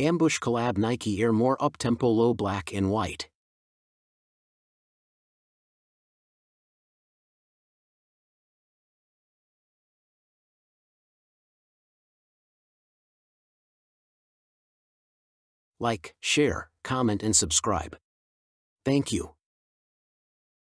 Ambush collab Nike Air more up-tempo low black and white. Like, share, comment and subscribe. Thank you.